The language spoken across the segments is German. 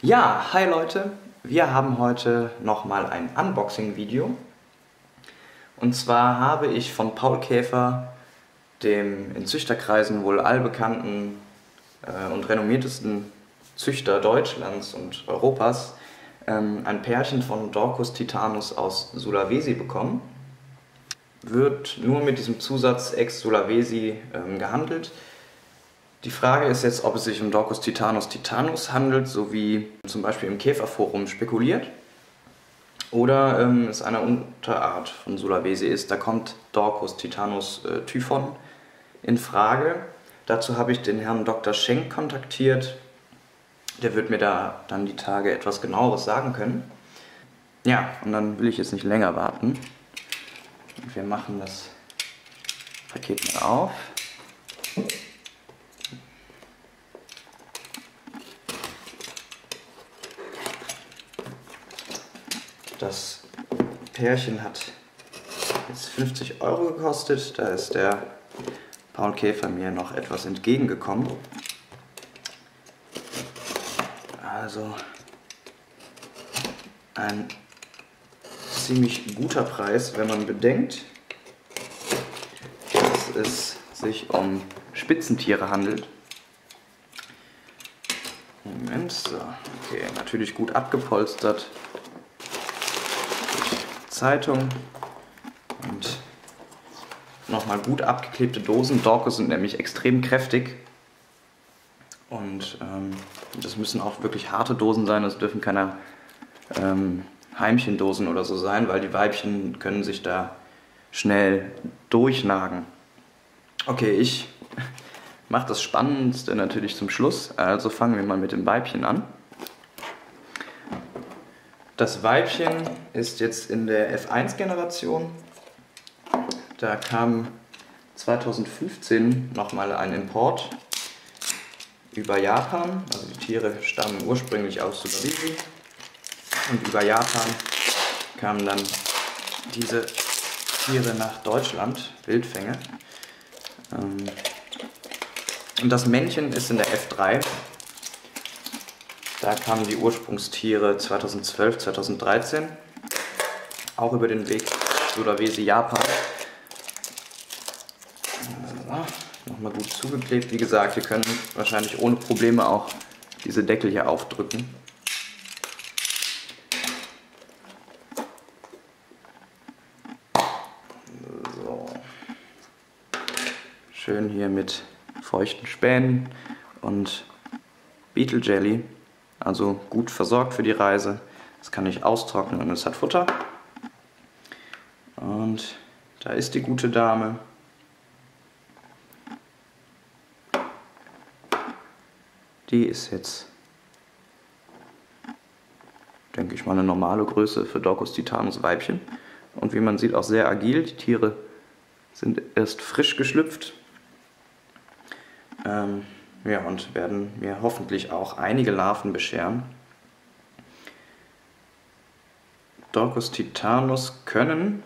Ja, hi Leute, wir haben heute nochmal ein Unboxing-Video. Und zwar habe ich von Paul Käfer, dem in Züchterkreisen wohl allbekannten äh, und renommiertesten Züchter Deutschlands und Europas, ähm, ein Pärchen von Dorcus titanus aus Sulawesi bekommen. Wird nur mit diesem Zusatz Ex Sulawesi ähm, gehandelt. Die Frage ist jetzt, ob es sich um Dorcus titanus titanus handelt, so wie zum Beispiel im Käferforum spekuliert, oder ähm, es eine Unterart von Sulawesi ist. Da kommt Dorcus titanus äh, typhon in Frage. Dazu habe ich den Herrn Dr. Schenk kontaktiert. Der wird mir da dann die Tage etwas genaueres sagen können. Ja, und dann will ich jetzt nicht länger warten. Wir machen das Paket mal auf. Das Pärchen hat jetzt 50 Euro gekostet. Da ist der Paul Käfer mir noch etwas entgegengekommen. Also ein ziemlich guter Preis, wenn man bedenkt, dass es sich um Spitzentiere handelt. Moment, so, okay, natürlich gut abgepolstert. Zeitung und nochmal gut abgeklebte Dosen. Dorcos sind nämlich extrem kräftig und ähm, das müssen auch wirklich harte Dosen sein. Das dürfen keine ähm, Heimchendosen oder so sein, weil die Weibchen können sich da schnell durchnagen. Okay, ich mache das Spannendste natürlich zum Schluss. Also fangen wir mal mit dem Weibchen an. Das Weibchen ist jetzt in der F1-Generation. Da kam 2015 nochmal ein Import über Japan. Also die Tiere stammen ursprünglich aus Sulawesi. Und über Japan kamen dann diese Tiere nach Deutschland, Wildfänge. Ähm, und das Männchen ist in der F3 da kamen die Ursprungstiere 2012, 2013 auch über den Weg Sulawesi, Japan. So, Nochmal gut zugeklebt. Wie gesagt, wir können wahrscheinlich ohne Probleme auch diese Deckel hier aufdrücken. So. Schön hier mit feuchten Spänen und Beetle Jelly also gut versorgt für die Reise. Das kann ich austrocknen und es hat Futter. Und da ist die gute Dame. Die ist jetzt, denke ich mal, eine normale Größe für Dorcus titanus Weibchen. Und wie man sieht, auch sehr agil. Die Tiere sind erst frisch geschlüpft. Ähm, ja, und werden mir hoffentlich auch einige Larven bescheren. Dorcus titanus können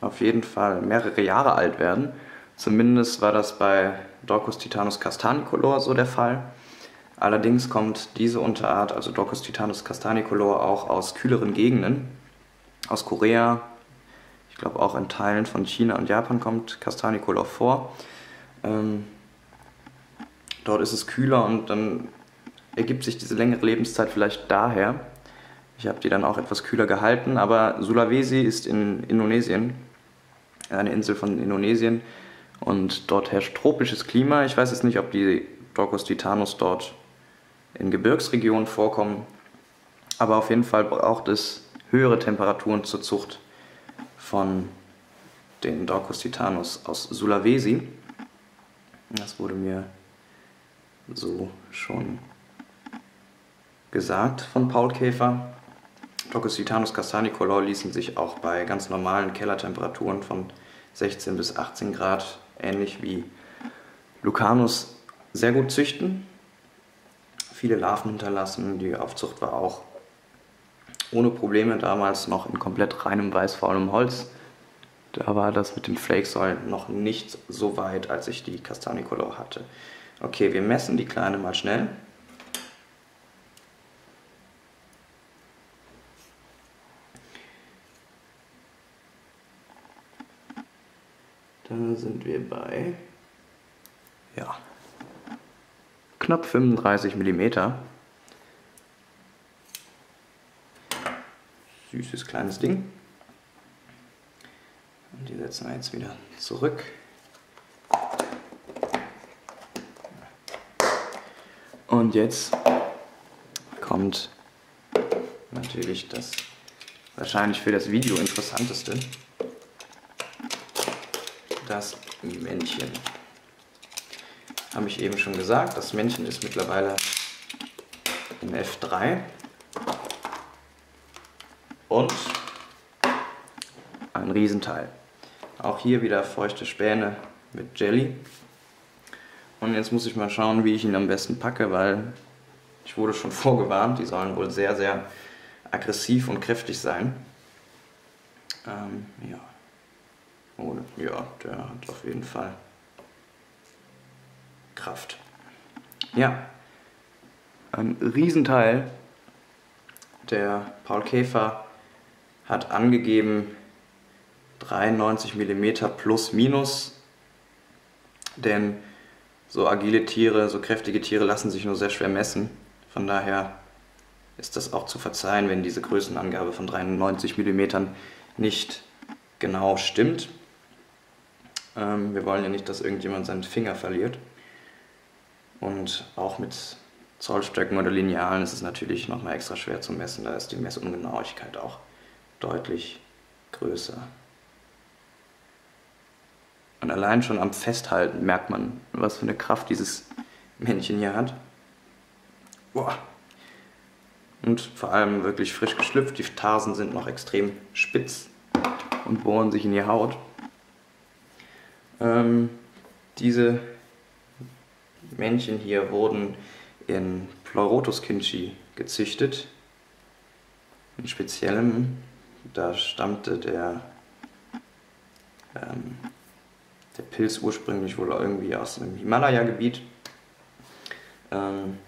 auf jeden Fall mehrere Jahre alt werden. Zumindest war das bei Dorcus titanus castanicolor so der Fall. Allerdings kommt diese Unterart, also Dorcus titanus castanicolor, auch aus kühleren Gegenden. Aus Korea, ich glaube auch in Teilen von China und Japan kommt Castanicolor vor. Ähm, Dort ist es kühler und dann ergibt sich diese längere Lebenszeit vielleicht daher. Ich habe die dann auch etwas kühler gehalten, aber Sulawesi ist in Indonesien, eine Insel von Indonesien und dort herrscht tropisches Klima. Ich weiß jetzt nicht, ob die Dorcus titanus dort in Gebirgsregionen vorkommen, aber auf jeden Fall braucht es höhere Temperaturen zur Zucht von den Dorcus titanus aus Sulawesi. Das wurde mir so schon gesagt von Paul Käfer. Tocusitanus castanicolor ließen sich auch bei ganz normalen Kellertemperaturen von 16 bis 18 Grad, ähnlich wie Lucanus, sehr gut züchten. Viele Larven hinterlassen, die Aufzucht war auch ohne Probleme damals noch in komplett reinem weißfaulem Holz. Da war das mit dem Flake Soil noch nicht so weit, als ich die Castanicolor hatte. Okay, wir messen die Kleine mal schnell. Da sind wir bei, ja, knapp 35 mm. Süßes kleines Ding. Und die setzen wir jetzt wieder zurück. Und jetzt kommt natürlich das wahrscheinlich für das Video interessanteste. Das Männchen. Habe ich eben schon gesagt, das Männchen ist mittlerweile in F3. Und ein Riesenteil. Auch hier wieder feuchte Späne mit Jelly. Und jetzt muss ich mal schauen, wie ich ihn am besten packe, weil ich wurde schon vorgewarnt, die sollen wohl sehr, sehr aggressiv und kräftig sein. Ähm, ja. Oh, ja, der hat auf jeden Fall Kraft. Ja, ein Riesenteil. Der Paul Käfer hat angegeben 93 mm plus minus, denn so agile Tiere, so kräftige Tiere lassen sich nur sehr schwer messen. Von daher ist das auch zu verzeihen, wenn diese Größenangabe von 93 mm nicht genau stimmt. Ähm, wir wollen ja nicht, dass irgendjemand seinen Finger verliert. Und auch mit Zollstöcken oder Linealen ist es natürlich nochmal extra schwer zu messen. Da ist die Messungenauigkeit auch deutlich größer. Und allein schon am Festhalten merkt man, was für eine Kraft dieses Männchen hier hat. Boah. Und vor allem wirklich frisch geschlüpft. Die Tarsen sind noch extrem spitz und bohren sich in die Haut. Ähm, diese Männchen hier wurden in Pleurotus kinchi gezüchtet. In speziellem, da stammte der, ähm, der Pilz ursprünglich wohl irgendwie aus dem Himalaya-Gebiet. Ähm,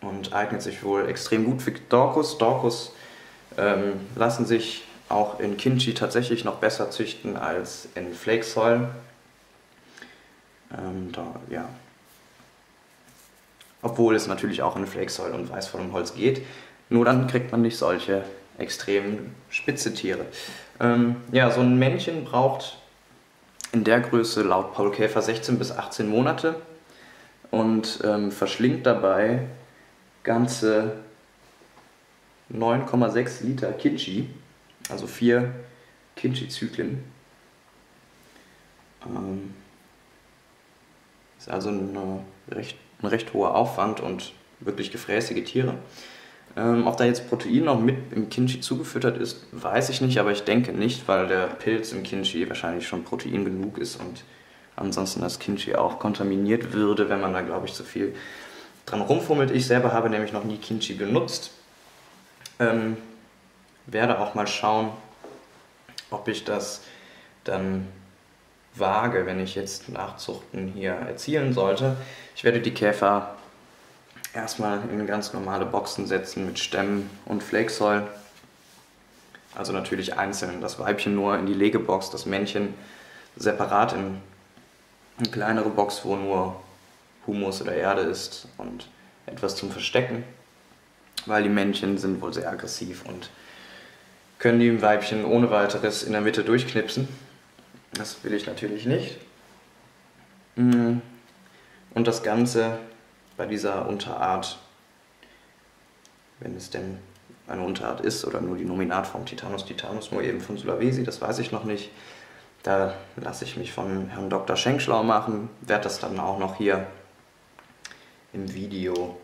und eignet sich wohl extrem gut für Dorcus. Dorcus ähm, lassen sich auch in Kinchi tatsächlich noch besser züchten als in Flake Soil. Ähm, da, ja. Obwohl es natürlich auch in Flake Soil und weißvollem Holz geht. Nur dann kriegt man nicht solche extrem spitze Tiere. Ähm, ja, so ein Männchen braucht in der Größe laut Paul Käfer 16 bis 18 Monate und ähm, verschlingt dabei ganze 9,6 Liter Kinchi, also vier Kinchi-Zyklen. Ähm, ist also eine recht, ein recht hoher Aufwand und wirklich gefräßige Tiere. Ähm, ob da jetzt Protein noch mit im Kimchi zugefüttert ist, weiß ich nicht, aber ich denke nicht, weil der Pilz im Kimchi wahrscheinlich schon Protein genug ist und ansonsten das Kimchi auch kontaminiert würde, wenn man da, glaube ich, zu viel dran rumfummelt. Ich selber habe nämlich noch nie Kimchi benutzt. Ähm, werde auch mal schauen, ob ich das dann wage, wenn ich jetzt Nachzuchten hier erzielen sollte. Ich werde die Käfer erstmal in ganz normale Boxen setzen mit Stämmen und Flakesoil. Also natürlich einzeln. Das Weibchen nur in die Legebox, das Männchen separat in eine kleinere Box, wo nur Humus oder Erde ist und etwas zum Verstecken, weil die Männchen sind wohl sehr aggressiv und können die Weibchen ohne weiteres in der Mitte durchknipsen. Das will ich natürlich nicht. Mm. Und das Ganze bei dieser Unterart, wenn es denn eine Unterart ist oder nur die Nominatform Titanus titanus, nur eben von Sulawesi, das weiß ich noch nicht. Da lasse ich mich von Herrn Dr. Schenk schlau machen, werde das dann auch noch hier im Video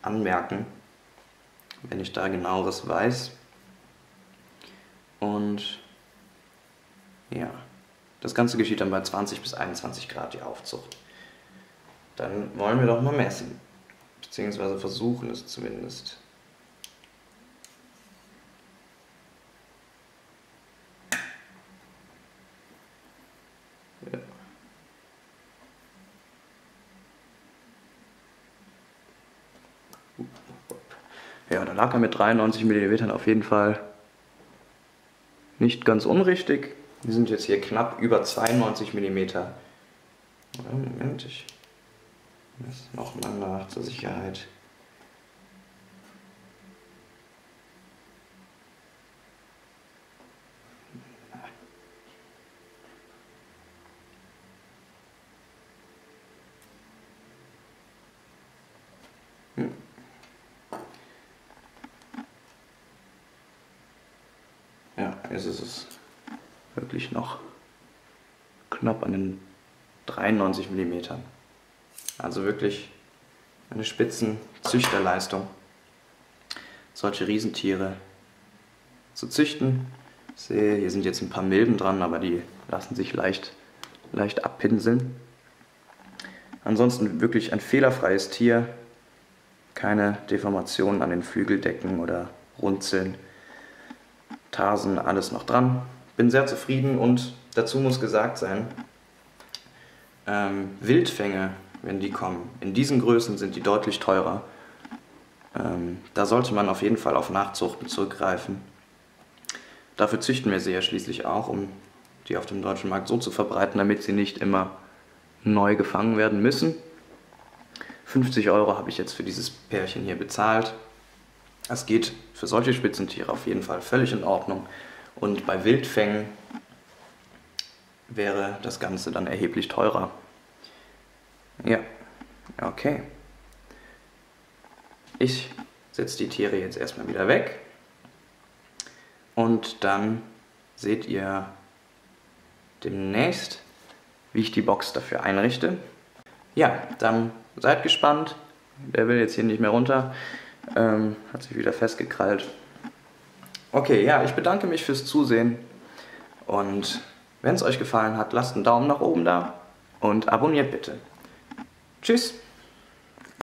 anmerken, wenn ich da genaueres weiß. Und ja, das Ganze geschieht dann bei 20 bis 21 Grad die Aufzucht. Dann wollen wir doch mal messen. Beziehungsweise versuchen es zumindest. Ja. da lag er mit 93 mm auf jeden Fall nicht ganz unrichtig. Die sind jetzt hier knapp über 92 mm. Moment, ich noch mal nach zur Sicherheit. Hm. Ja, jetzt ist es wirklich noch knapp an den 93 mm. Also wirklich eine Spitzenzüchterleistung, solche Riesentiere zu züchten. Ich sehe, hier sind jetzt ein paar Milben dran, aber die lassen sich leicht, leicht abpinseln. Ansonsten wirklich ein fehlerfreies Tier, keine Deformationen an den Flügeldecken oder Runzeln, Tarsen, alles noch dran. Bin sehr zufrieden und dazu muss gesagt sein, ähm, Wildfänge, wenn die kommen, in diesen Größen sind die deutlich teurer. Ähm, da sollte man auf jeden Fall auf Nachzuchten zurückgreifen. Dafür züchten wir sie ja schließlich auch, um die auf dem deutschen Markt so zu verbreiten, damit sie nicht immer neu gefangen werden müssen. 50 Euro habe ich jetzt für dieses Pärchen hier bezahlt. Es geht für solche Spitzentiere auf jeden Fall völlig in Ordnung. Und bei Wildfängen wäre das Ganze dann erheblich teurer. Ja, okay. Ich setze die Tiere jetzt erstmal wieder weg und dann seht ihr demnächst, wie ich die Box dafür einrichte. Ja, dann seid gespannt. Der will jetzt hier nicht mehr runter. Ähm, hat sich wieder festgekrallt. Okay, ja, ich bedanke mich fürs Zusehen und wenn es euch gefallen hat, lasst einen Daumen nach oben da und abonniert bitte. Tschüss!